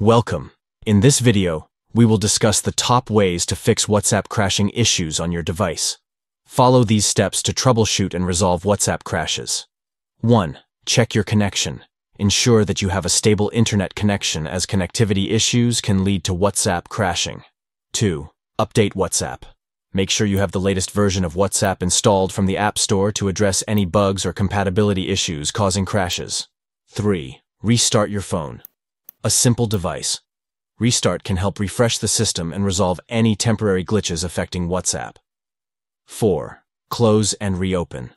Welcome. In this video, we will discuss the top ways to fix WhatsApp crashing issues on your device. Follow these steps to troubleshoot and resolve WhatsApp crashes. 1. Check your connection. Ensure that you have a stable internet connection as connectivity issues can lead to WhatsApp crashing. 2. Update WhatsApp. Make sure you have the latest version of WhatsApp installed from the App Store to address any bugs or compatibility issues causing crashes. 3. Restart your phone. A simple device. Restart can help refresh the system and resolve any temporary glitches affecting WhatsApp. 4. Close and reopen.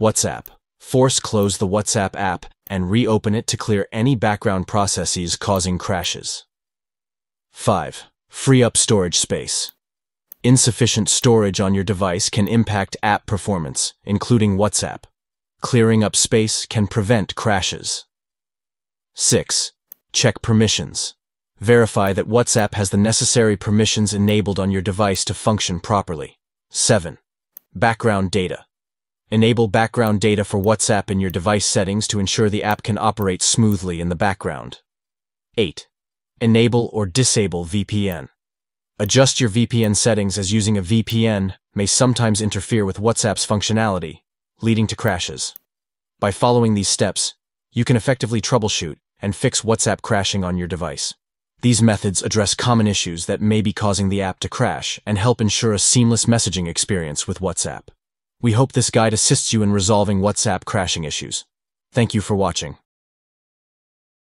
WhatsApp. Force close the WhatsApp app and reopen it to clear any background processes causing crashes. 5. Free up storage space. Insufficient storage on your device can impact app performance, including WhatsApp. Clearing up space can prevent crashes. 6. Check permissions. Verify that WhatsApp has the necessary permissions enabled on your device to function properly. 7. Background data. Enable background data for WhatsApp in your device settings to ensure the app can operate smoothly in the background. 8. Enable or disable VPN. Adjust your VPN settings as using a VPN may sometimes interfere with WhatsApp's functionality, leading to crashes. By following these steps, you can effectively troubleshoot and fix WhatsApp crashing on your device. These methods address common issues that may be causing the app to crash and help ensure a seamless messaging experience with WhatsApp. We hope this guide assists you in resolving WhatsApp crashing issues. Thank you for watching.